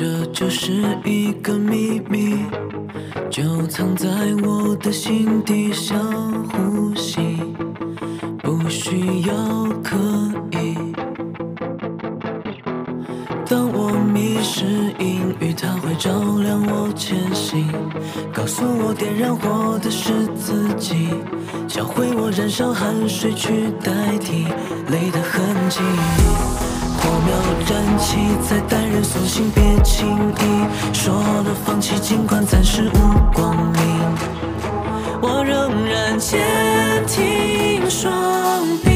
这就是一个秘密，就藏在我的心底，想呼吸，不需要刻意。当我迷失阴雨，它会照亮我前行，告诉我点燃火的是自己，教会我燃烧汗水去代替泪的痕迹。火苗燃起，再淡然苏醒，别轻易说了放弃，尽管暂时无光明，我仍然坚挺双臂。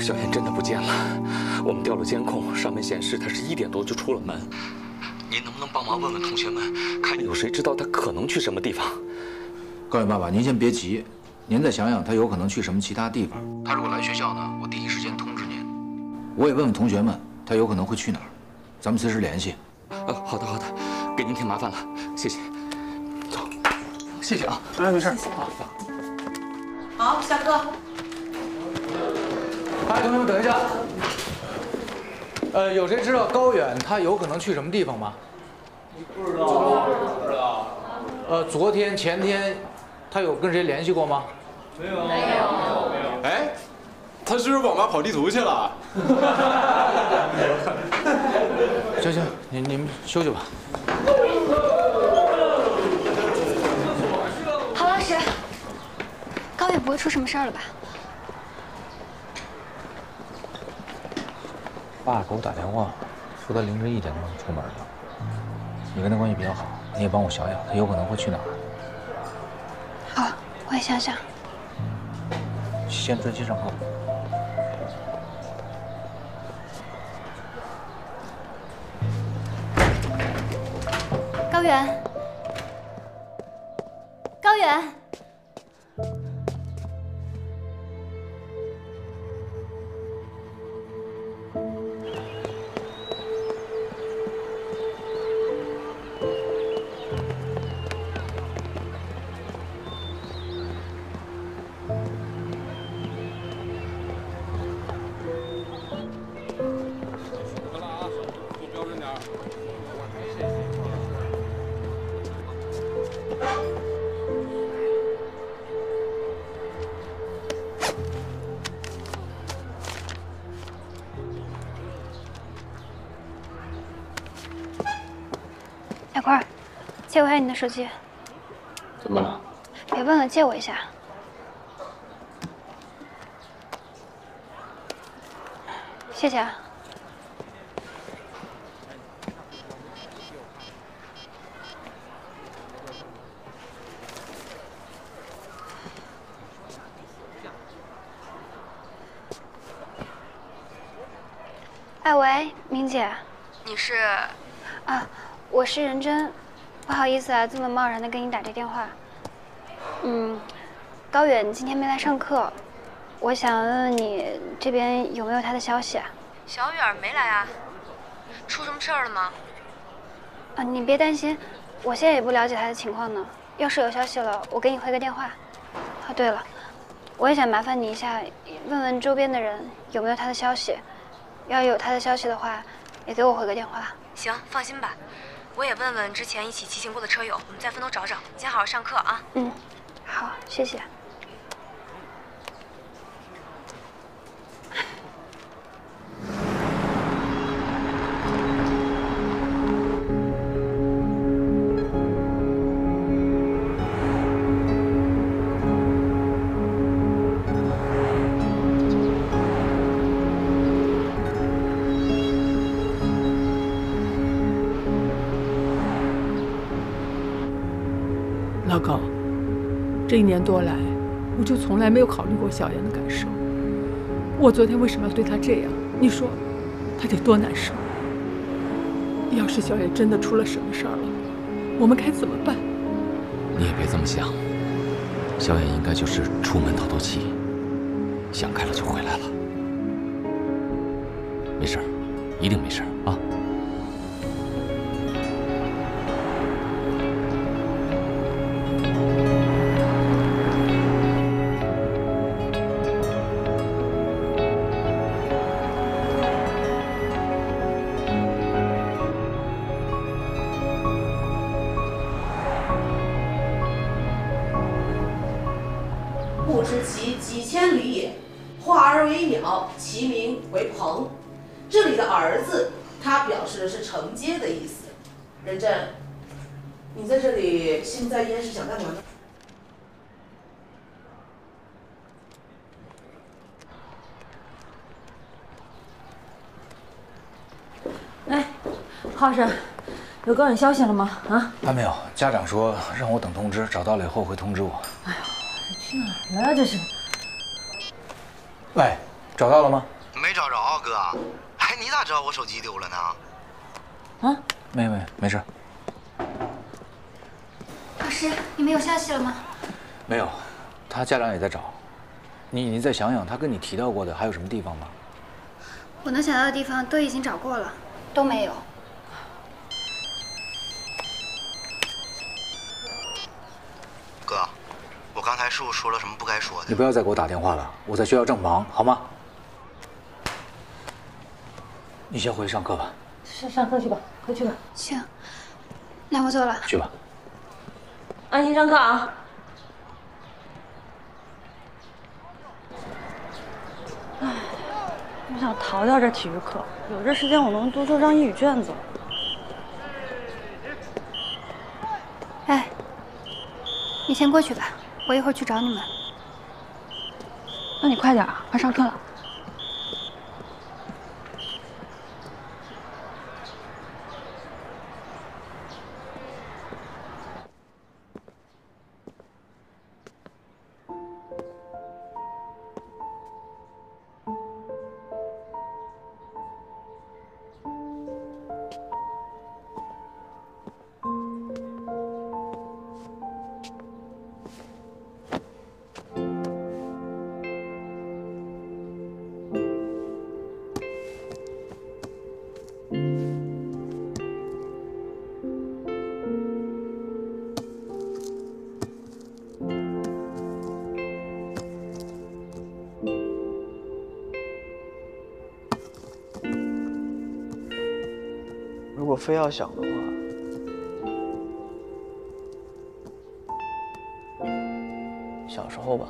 小燕真的不见了，我们调了监控，上面显示她是一点多就出了门。您能不能帮忙问问同学们，看有谁知道她可能去什么地方？高远爸爸，您先别急，您再想想她有可能去什么其他地方。她如果来学校呢，我第一时间通知您。我也问问同学们，她有可能会去哪儿，咱们随时联系。啊，好的好的，给您添麻烦了，谢谢。走，谢谢啊。哎，没事。好，下课。哎，同学们等一下。呃，有谁知道高远他有可能去什么地方吗？不知道，不知道。呃，昨天、前天，他有跟谁联系过吗？没有，没有，没有。哎，他是不是网吧跑地图去了？行行，你你们休息吧。郝老师，高远不会出什么事儿了吧？爸给我打电话，说他凌晨一点钟出门了。你跟他关系比较好，你也帮我想想，他有可能会去哪儿。好，我也想想。先专心上课。高原，高远，你的手机。怎么了？别问了，借我一下。谢谢啊。哎喂，明姐。你是？啊，我是任真，不好意思啊，这么贸然的给你打这电话。嗯，高远今天没来上课，我想问问你这边有没有他的消息啊？小远没来啊？出什么事儿了吗？啊，你别担心，我现在也不了解他的情况呢。要是有消息了，我给你回个电话。哦，对了，我也想麻烦你一下，问问周边的人有没有他的消息。要有他的消息的话，也给我回个电话。行，放心吧，我也问问之前一起骑行过的车友，我们再分头找找。你先好好上课啊。嗯，好，谢谢。一年多来，我就从来没有考虑过小妍的感受。我昨天为什么要对她这样？你说，她得多难受？要是小妍真的出了什么事儿了，我们该怎么办？你也别这么想，小妍应该就是出门透透气，想开了就回来了。没事儿，一定没事儿啊。有高远消息了吗？啊？还没有，家长说让我等通知，找到了以后会通知我。去哪儿了呀？这是？喂，找到了吗？没找着啊，哥。哎，你咋知道我手机丢了呢？啊？没没没事。老师，你们有消息了吗？没有，他家长也在找。你你再想想，他跟你提到过的还有什么地方吗？我能想到的地方都已经找过了，都没有。刚才是不是说了什么不该说的？你不要再给我打电话了，我在学校正忙，好吗？你先回去上课吧。上上课去吧，快去吧。行，那我走了。去吧。安心上课啊。唉，我想逃掉这体育课，有这时间我能多做张英语卷子。哎，你先过去吧，我一会儿去找你们。那你快点啊，快上课了。非要想的话，小时候吧，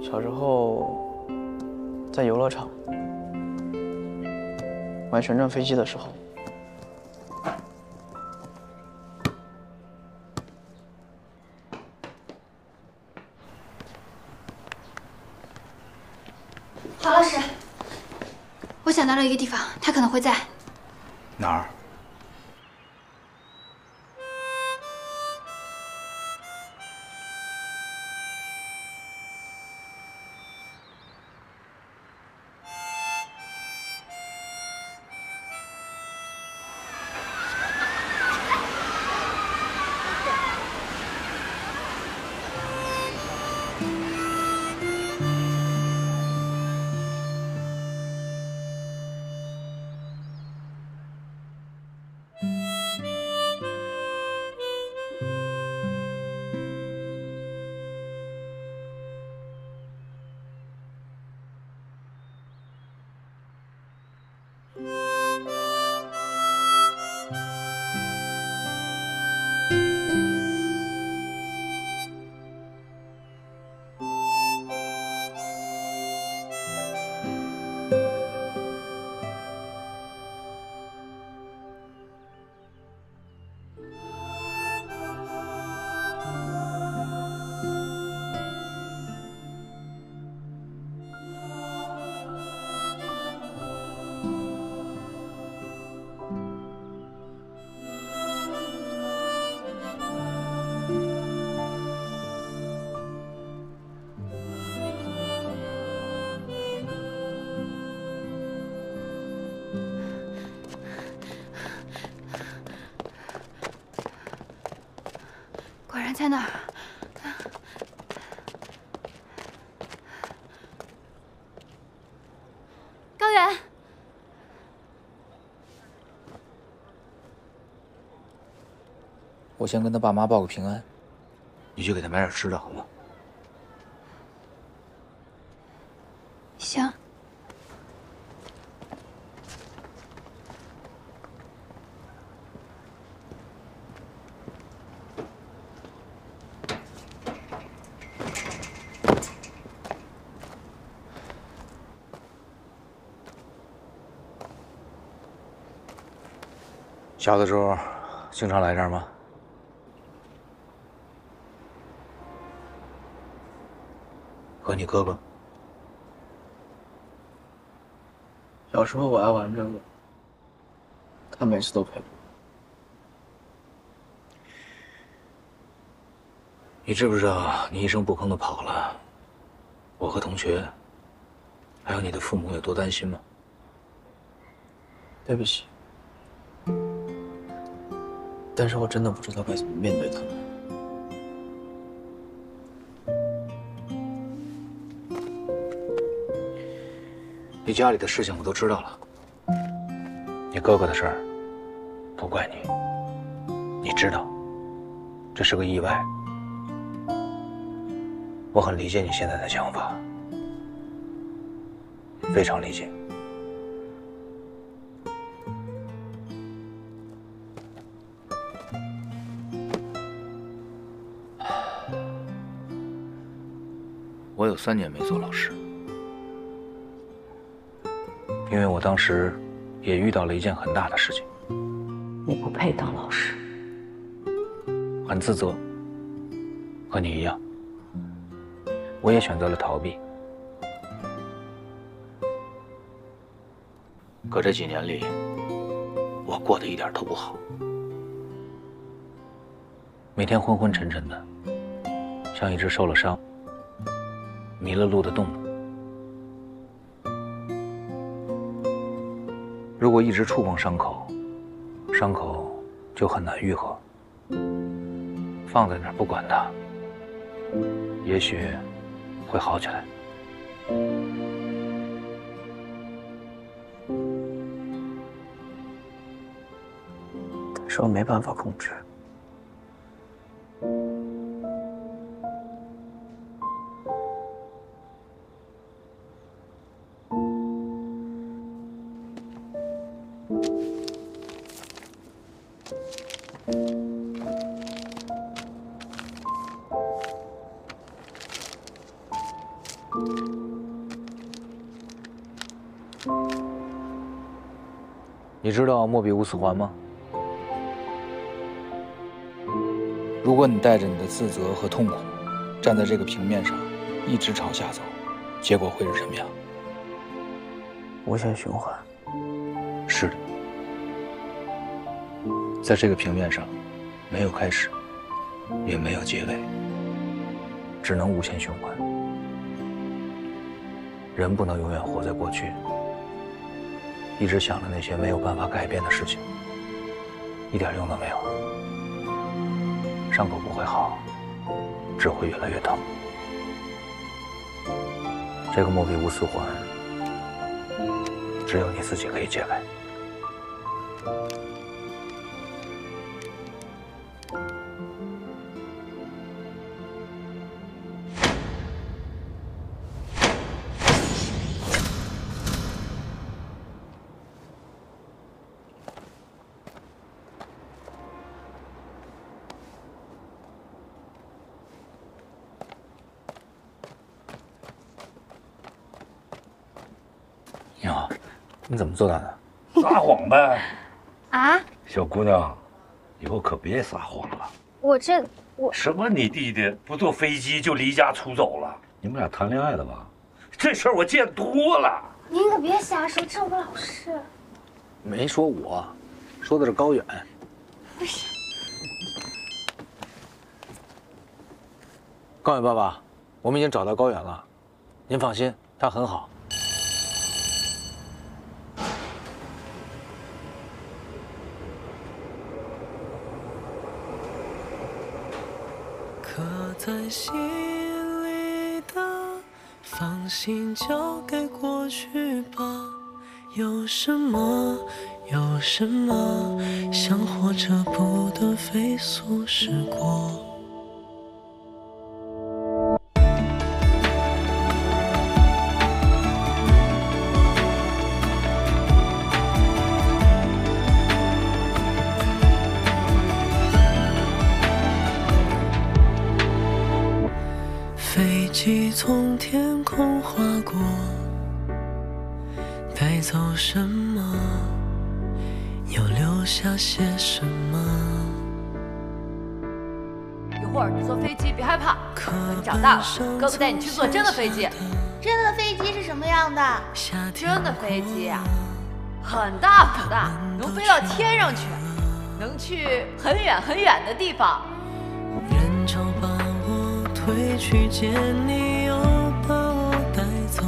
小时候在游乐场。玩旋转飞机的时候，郝老师，我想到了一个地方，他可能会在。哪儿？我先跟他爸妈报个平安，你去给他买点吃的，好吗？行。小的时候经常来这儿吗？和你哥哥。小时候我爱玩这个，他每次都陪我。你知不知道你一声不吭的跑了，我和同学，还有你的父母有多担心吗？对不起，但是我真的不知道该怎么面对他们。你家里的事情我都知道了，你哥哥的事儿不怪你，你知道，这是个意外。我很理解你现在的想法，非常理解。我有三年没做老师，因为我当时也遇到了一件很大的事情，你不配当老师。很自责，和你一样，我也选择了逃避。可这几年里，我过得一点都不好，每天昏昏沉沉的，像一只受了伤。迷了路的动物，如果一直触碰伤口，伤口就很难愈合。放在那儿不管它，也许会好起来。但是我没办法控制。莫比乌斯环吗？如果你带着你的自责和痛苦，站在这个平面上，一直朝下走，结果会是什么样？无限循环。是的，在这个平面上，没有开始，也没有结尾，只能无限循环。人不能永远活在过去，一直想着那些没有办法改变的事情，一点用都没有。伤口不会好，只会越来越疼。这个莫比乌斯环，只有你自己可以解开。你怎么做到的？撒谎呗！啊，小姑娘，以后可别撒谎了。我这我什么？你弟弟不坐飞机就离家出走了？你们俩谈恋爱的吧？这事儿我见多了。您可别瞎说，这是我老师。没说我，说的是高远。不是，高远爸爸，我们已经找到高远了，您放心，他很好。在心里的，放心交给过去吧。有什么，有什么，像火车不断飞速驶过。大了，哥哥带你去坐真的飞机。真的飞机是什么样的？真的飞机呀、很大很大，能飞到天上去，能去很远很远的地方。人潮把我推去见你，又把我带走。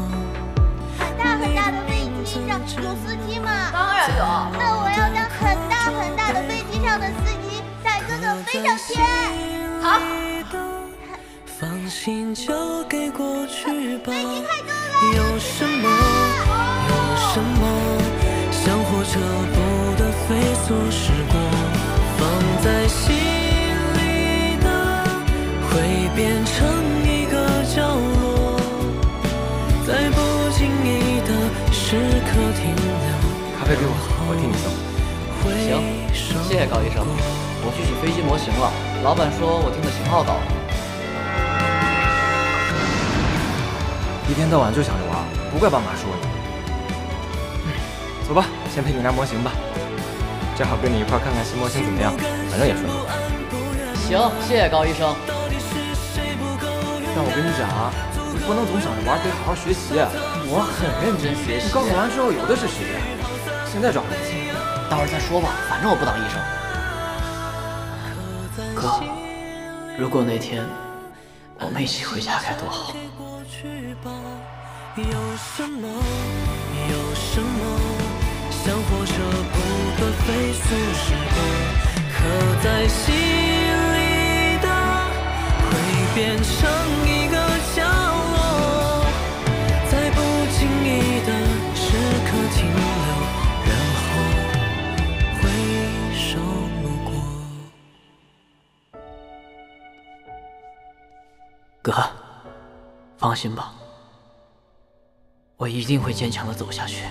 很大很大的飞机上有司机吗？当然有。那我要当很大很大的飞机上的司机，带哥哥飞上天。好。放心交给过去吧。有什么，有什么，像火车不断飞速驶过，放在心里的，会变成一个角落，在不经意的时刻停留。咖啡给我，我替你送。行，谢谢高医生。我去取飞机模型了，老板说我订的型号到了。一天到晚就想着玩，不怪爸妈说你。走吧，先陪你拿模型吧，正好跟你一块看看新模型怎么样，反正也顺路。行，谢谢高医生。但我跟你讲啊，你不能总想着玩，得好好学习。我很认真学习。你高考完之后有的是时间，现在找孩子。到时候再说吧，反正我不当医生。哥，如果那天我们一起回家该多好。吧有什么，有什么，像火车不断飞速驶过，刻在心里的，会变成一个角落，在不经意的时刻停留，然后挥手路过。哥，放心吧。我一定会坚强的走下去。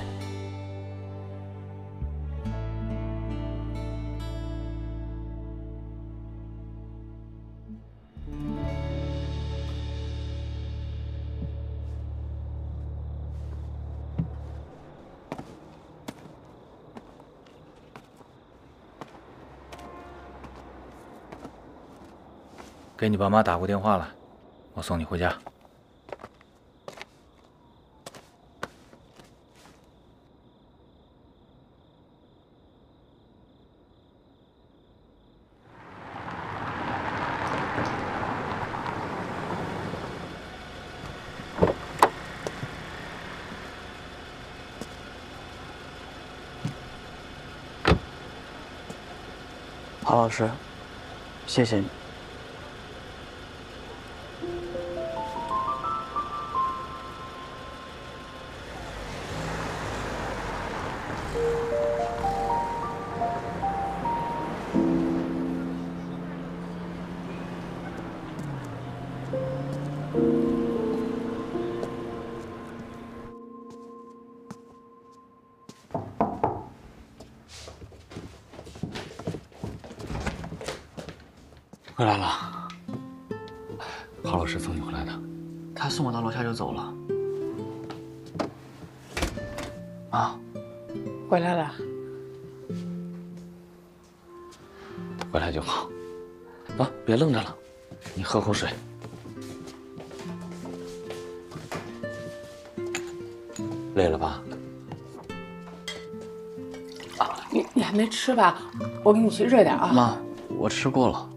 给你爸妈打过电话了，我送你回家。老师，谢谢你。就好。啊，别愣着了，你喝口水。累了吧？你你还没吃吧？我给你去热点啊。妈，我吃过了。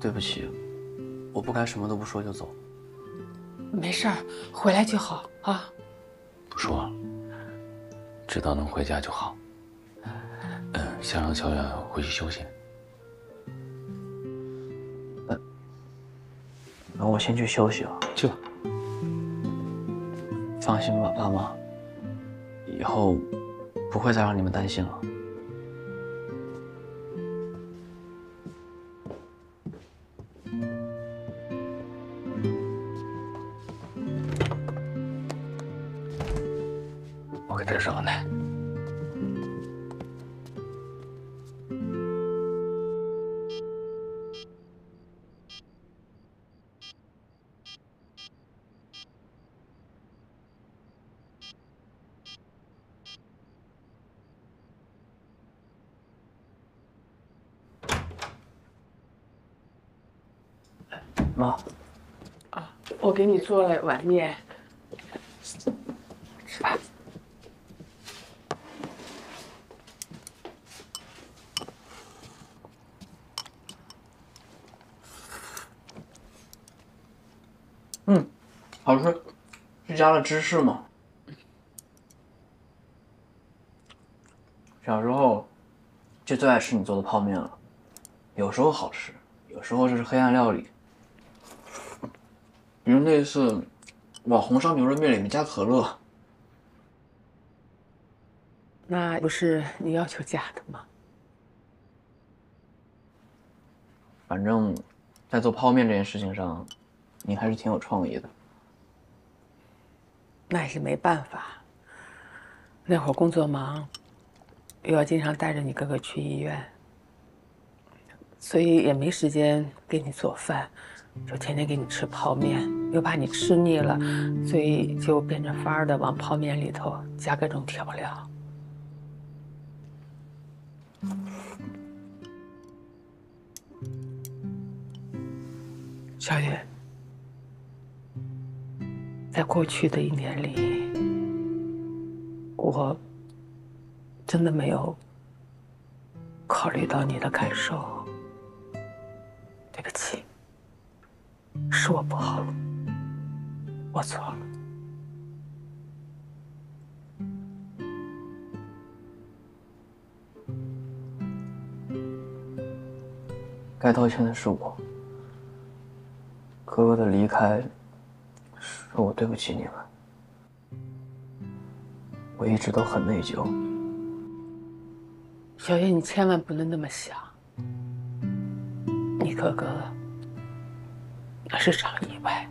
对不起，我不该什么都不说就走。没事儿，回来就好啊。知道能回家就好。嗯，先让小远回去休息。那我先去休息了。去吧。放心吧，爸妈，以后不会再让你们担心了。我给你做了碗面，吃吧。嗯，好吃，是加了芝士吗？小时候就最爱吃你做的泡面了，有时候好吃，有时候这是黑暗料理。比如那一次，往红烧牛肉面里面加可乐，那不是你要求加的吗？反正，在做泡面这件事情上，你还是挺有创意的。那也是没办法，那会儿工作忙，又要经常带着你哥哥去医院，所以也没时间给你做饭。就天天给你吃泡面，又怕你吃腻了，所以就变着法儿的往泡面里头加各种调料。小月，在过去的一年里，我真的没有考虑到你的感受，对不起。是我不好，我错了。该道歉的是我，哥哥的离开，是我对不起你们。我一直都很内疚。小叶，你千万不能那么想。你哥哥。那是场意外，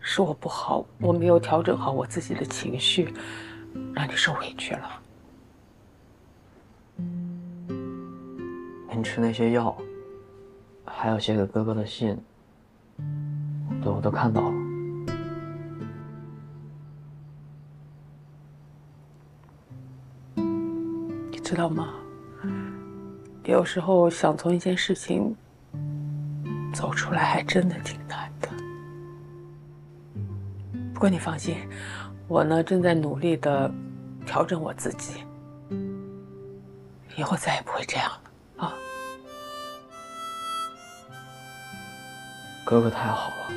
是我不好，我没有调整好我自己的情绪，让你受委屈了。您吃那些药，还有写给哥哥的信，对我都看到了。你知道吗？有时候想从一件事情。走出来还真的挺难的，不过你放心，我呢正在努力的调整我自己，以后再也不会这样了啊！哥哥太好了，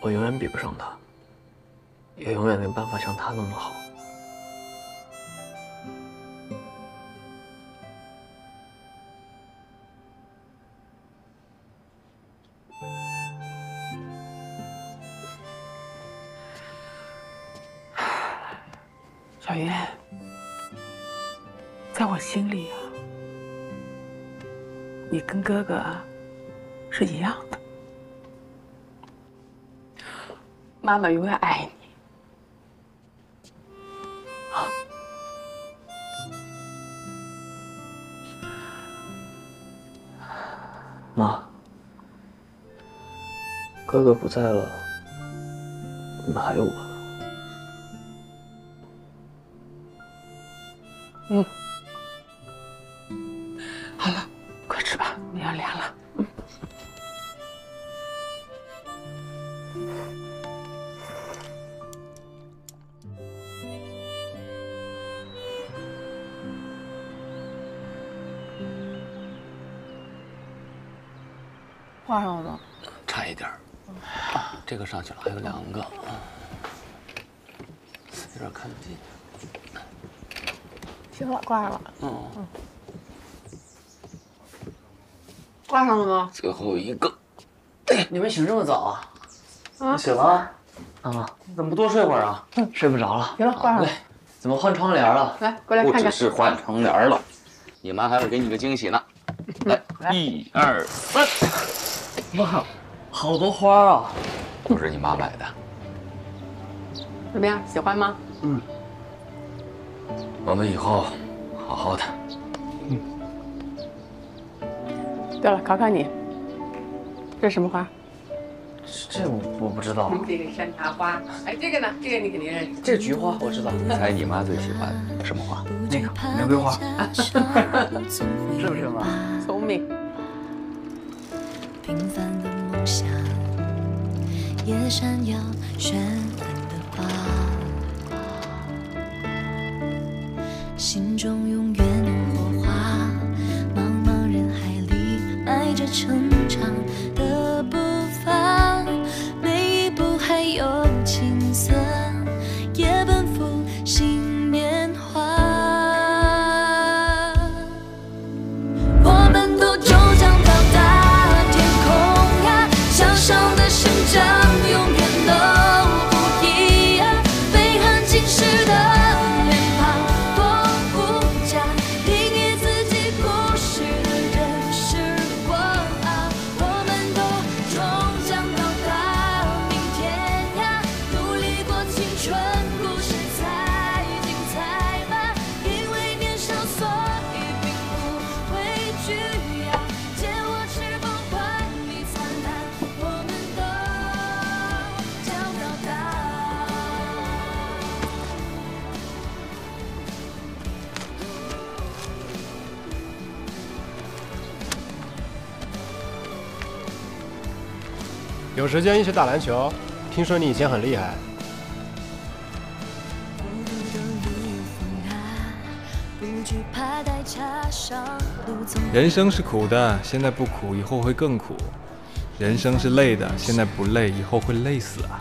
我永远比不上他，也永远没办法像他那么好。妈妈永远爱你。妈，哥哥不在了，你们还有我。挂上了。嗯，挂上了吗？最后一个。你们醒这么早啊？啊，醒了。啊，你怎么不多睡会儿啊？睡不着了。行了，挂上了。怎么换窗帘了？来，过来看看。不只是换窗帘了，你妈还会给你个惊喜呢。来，一二三。哇，好多花啊！都是你妈买的。怎么样，喜欢吗？嗯。我们以后好好的。嗯。对了，考考你，这是什么花？这我我不知道。这个山茶花。哎，这个呢？这个你肯定认识。这菊花我知道。你猜你妈最喜欢什么花？那个玫瑰花。是不是嘛？聪明。平凡的梦想也闪耀绚烂心中永远有火花。茫茫人海里，爱着城时间一起打篮球。听说你以前很厉害。人生是苦的，现在不苦，以后会更苦；人生是累的，现在不累，以后会累死啊！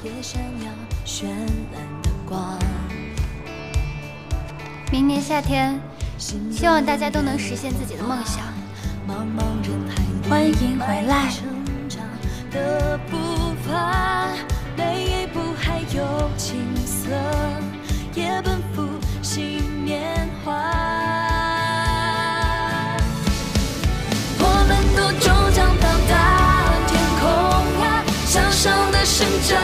明年夏天，希望大家都能实现自己的梦想。茫茫人海，欢迎回来。成长的步伐，每一步还有青色，也奔赴新年华。我们都终将到达天空呀，向上的生长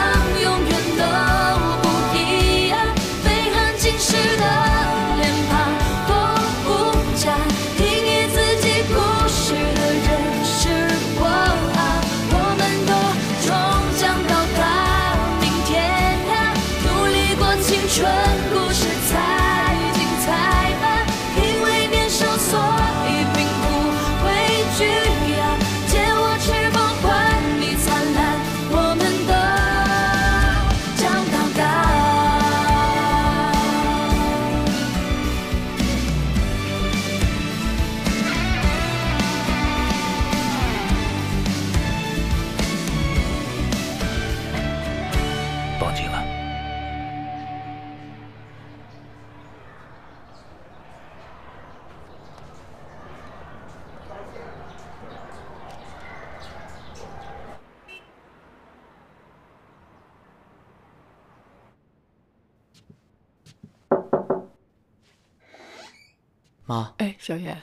妈，哎，小野，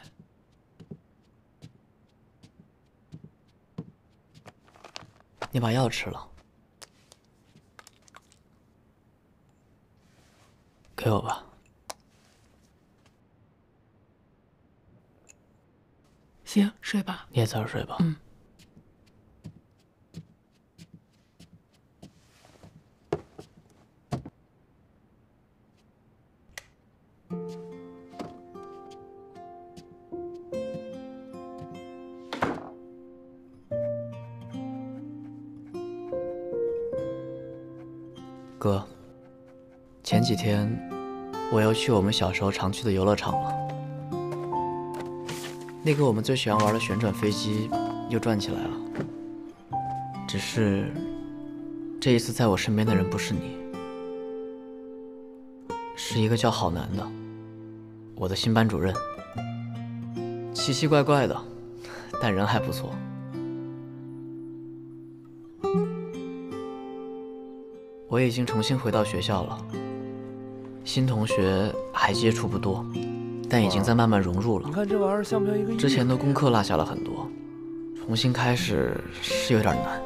你把药吃了，给我吧。行，睡吧。你也早点睡吧。嗯。哥，前几天我又去我们小时候常去的游乐场了。那个我们最喜欢玩的旋转飞机又转起来了。只是这一次在我身边的人不是你。是一个叫郝楠的，我的新班主任。奇奇怪怪的，但人还不错。已经重新回到学校了，新同学还接触不多，但已经在慢慢融入了。你看这玩意儿像不像一个？之前的功课落下了很多，重新开始是有点难。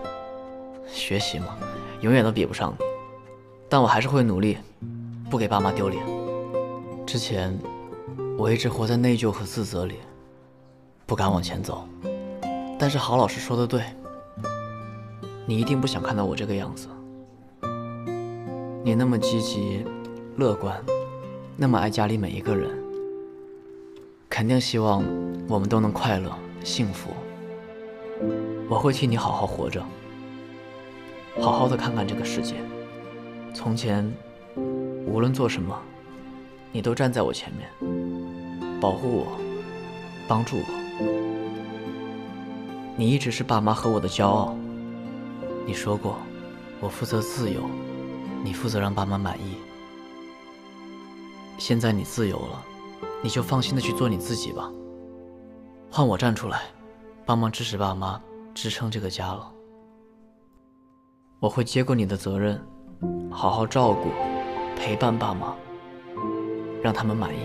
学习嘛，永远都比不上你，但我还是会努力，不给爸妈丢脸。之前我一直活在内疚和自责里，不敢往前走。但是郝老师说的对，你一定不想看到我这个样子。你那么积极、乐观，那么爱家里每一个人，肯定希望我们都能快乐、幸福。我会替你好好活着，好好的看看这个世界。从前，无论做什么，你都站在我前面，保护我，帮助我。你一直是爸妈和我的骄傲。你说过，我负责自由，你负责让爸妈满意。现在你自由了，你就放心的去做你自己吧。换我站出来，帮忙支持爸妈，支撑这个家了。我会接过你的责任，好好照顾、陪伴爸妈，让他们满意。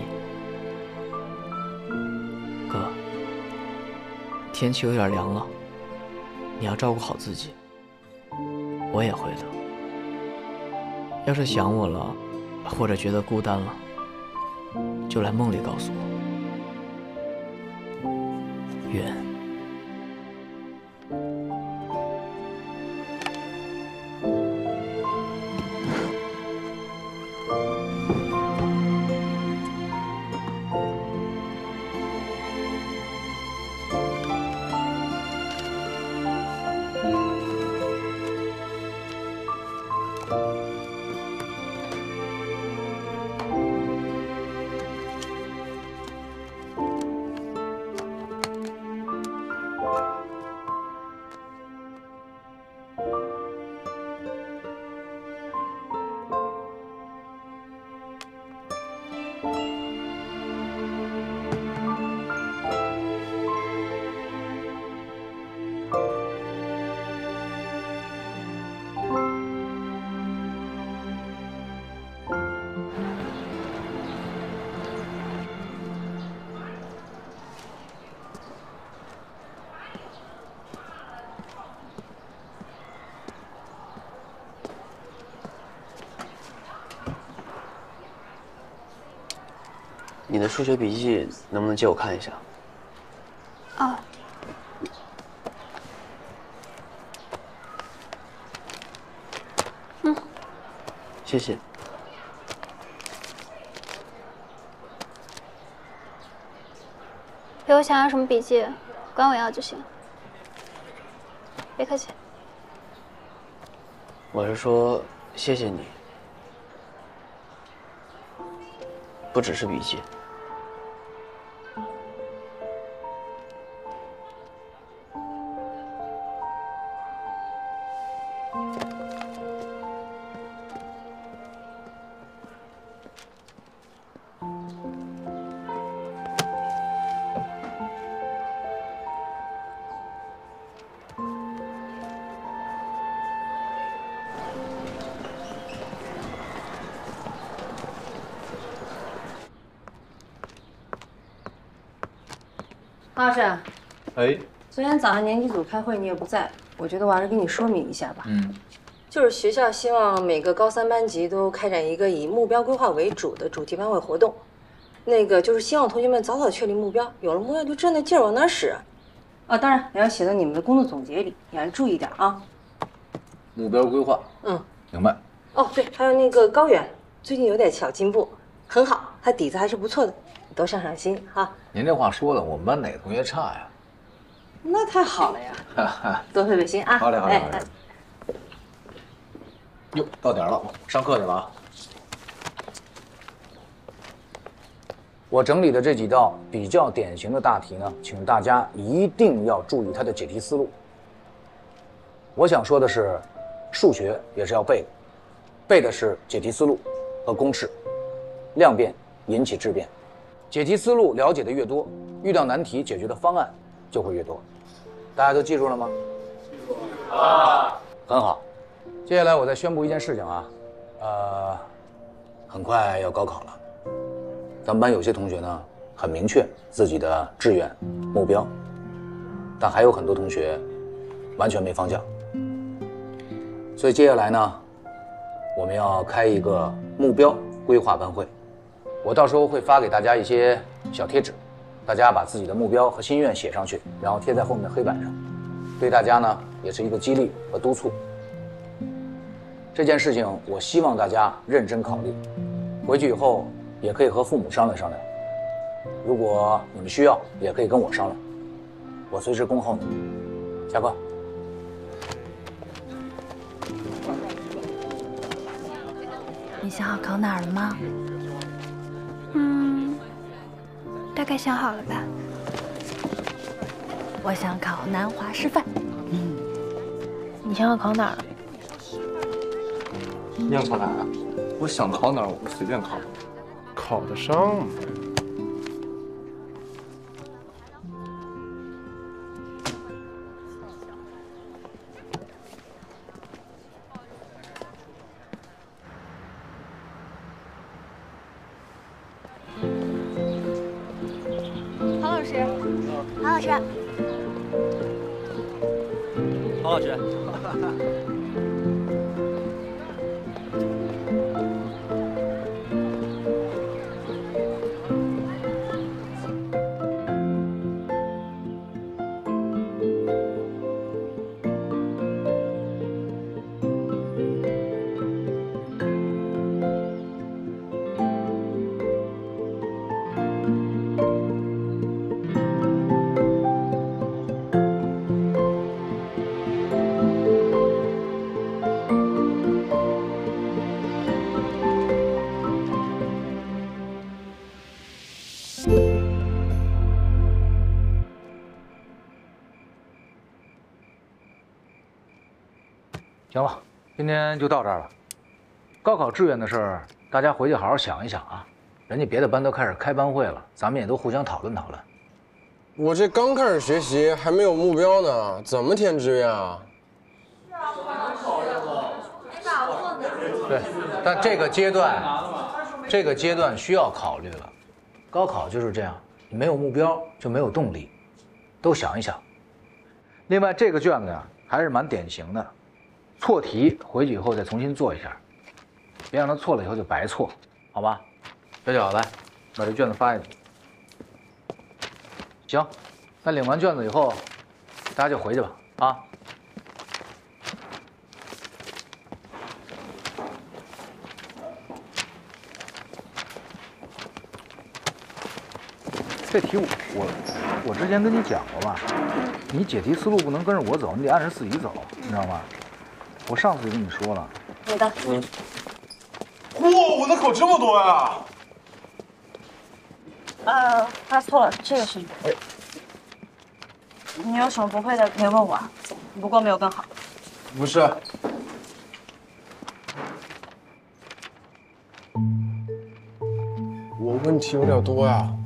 哥。天气有点凉了，你要照顾好自己。我也会的。要是想我了，或者觉得孤单了，就来梦里告诉我。远。你的数学笔记能不能借我看一下？啊。嗯。谢谢。以后想要什么笔记，管我要就行。别客气。我是说，谢谢你，不只是笔记。高老师，哎，昨天早上年级组开会你也不在，我觉得我还是跟你说明一下吧。嗯，就是学校希望每个高三班级都开展一个以目标规划为主的主题班会活动，那个就是希望同学们早早确立目标，有了目标就知道那劲儿往哪使。啊，当然也要写到你们的工作总结里，你还注意点啊。目标规划，嗯，明白。哦，对，还有那个高远，最近有点小进步，很好，他底子还是不错的，你多上上心哈。您这话说的，我们班哪个同学差呀？那太好了呀，多费费心啊。好嘞，好嘞，好嘞。哟，到点了，上课去了啊。我整理的这几道比较典型的大题呢，请大家一定要注意它的解题思路。我想说的是，数学也是要背的，背的是解题思路和公式，量变引起质变，解题思路了解的越多，遇到难题解决的方案就会越多。大家都记住了吗？记住了。很好。接下来我再宣布一件事情啊，呃，很快要高考了，咱们班有些同学呢很明确自己的志愿目标，但还有很多同学完全没方向。所以接下来呢，我们要开一个目标规划班会，我到时候会发给大家一些小贴纸，大家把自己的目标和心愿写上去，然后贴在后面的黑板上，对大家呢也是一个激励和督促。这件事情我希望大家认真考虑，回去以后也可以和父母商量商量，如果你们需要，也可以跟我商量，我随时恭候你们。下课。你想好考哪儿了吗？嗯，大概想好了吧。我想考南华师范。嗯你想要考哪儿了？你想考哪啊？我想考哪儿，我随便考。考得上吗？好老师。行了，今天就到这儿了。高考志愿的事儿，大家回去好好想一想啊。人家别的班都开始开班会了，咱们也都互相讨论讨论。我这刚开始学习，还没有目标呢，怎么填志愿啊？对，但这个阶段，这个阶段需要考虑了。高考就是这样，你没有目标就没有动力，都想一想。另外，这个卷子呀还是蛮典型的，错题回去以后再重新做一下，别让它错了以后就白错，好吧？小小来，把这卷子发下去。行，那领完卷子以后，大家就回去吧，啊。这题我我我之前跟你讲过吧，你解题思路不能跟着我走，你得按着自己走，你知道吗？我上次就跟你说了。你的。嗯。哇，我能考这么多呀！呃，发错了，这个是你的。你有什么不会的可以问我，不过没有更好。不是。我问题有点多呀。来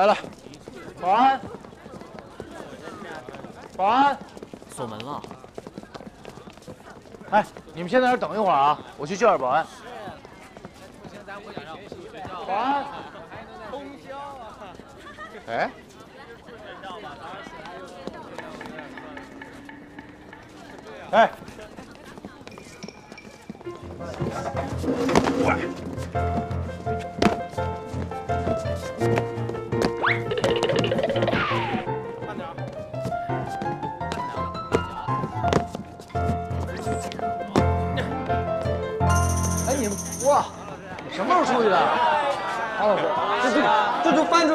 来了，保安，保安，锁门了。哎，你们先在这儿等一会儿啊，我去叫点保安。保安，通宵啊！哎，哎，喂。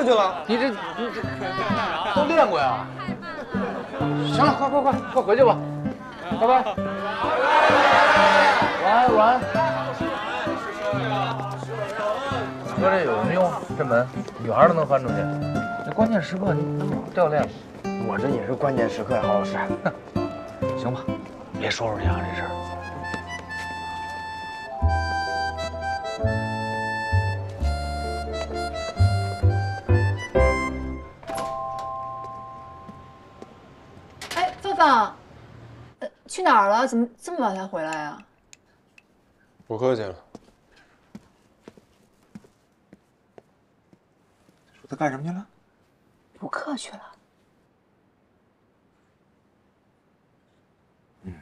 去了。你这你这都练过呀？行了，快快快快回去吧，拜拜。晚安晚安。说这有什么用？这门女孩都能翻出去，那关键时刻你掉链子。我这也是关键时刻呀，郝老师。行吧，别说出去啊这事儿。去哪儿了？怎么这么晚才回来啊？不客气了。说他干什么去了？补课去了。嗯。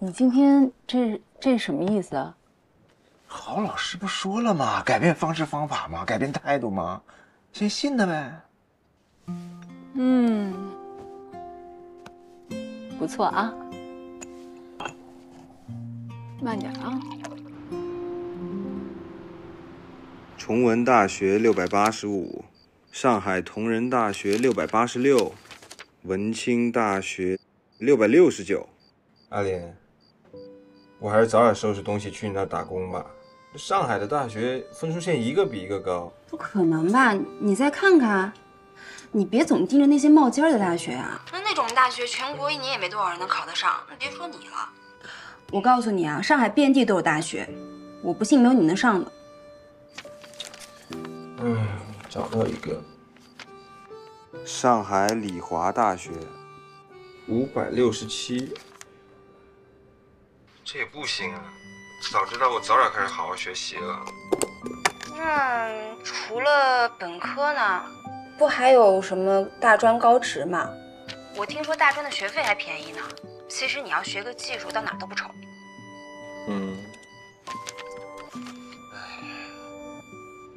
你今天这这什么意思啊？郝老师不说了吗？改变方式方法吗，改变态度吗，先信他呗。嗯，不错啊。慢点啊。崇文大学六百八十五，上海同仁大学六百八十六，文清大学六百六十九。阿莲，我还是早点收拾东西去你那儿打工吧。上海的大学分数线一个比一个高。不可能吧？你再看看，你别总盯着那些冒尖的大学啊。那那种大学，全国一年也没多少人能考得上，那别说你了。我告诉你啊，上海遍地都是大学，我不信没有你能上的。嗯，找到一个，上海理华大学，五百六十七。这也不行啊！早知道我早点开始好好学习了。那除了本科呢，不还有什么大专、高职吗？我听说大专的学费还便宜呢。其实你要学个技术，到哪都不愁。嗯。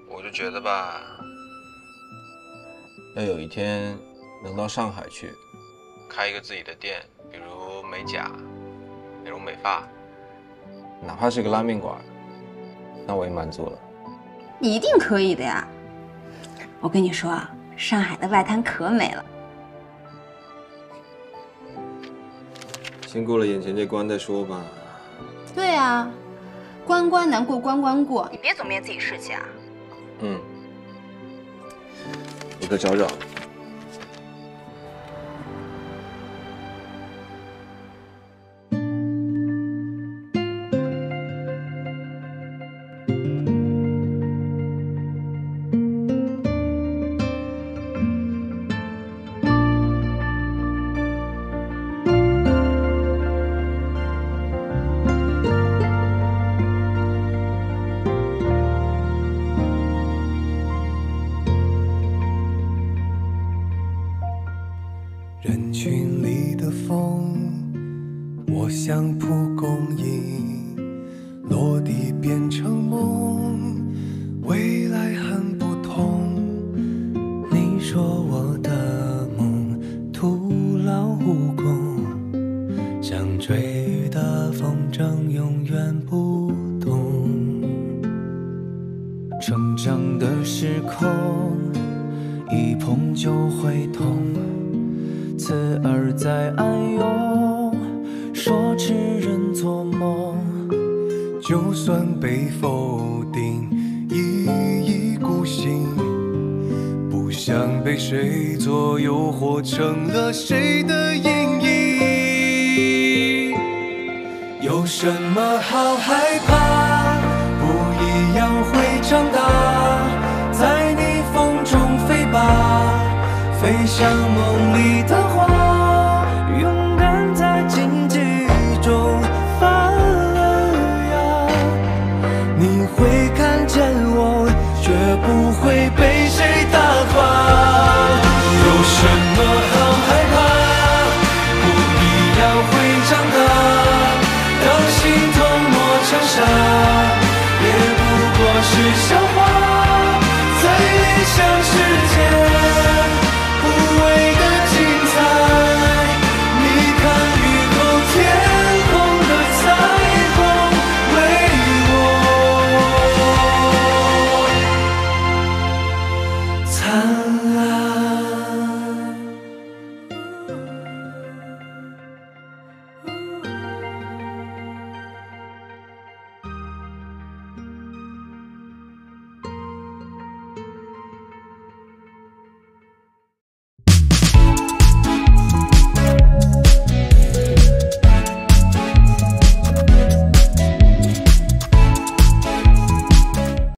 我就觉得吧，要有一天能到上海去，开一个自己的店，比如美甲、美容美发，哪怕是个拉面馆，那我也满足了。你一定可以的呀！我跟你说啊，上海的外滩可美了。先过了眼前这关再说吧。对啊，关关难过关关过，你别总灭自己士气啊。嗯，我再找找。我又活成了谁的阴影。有什么好害怕？不一样会长大，在逆风中飞吧，飞向梦里的。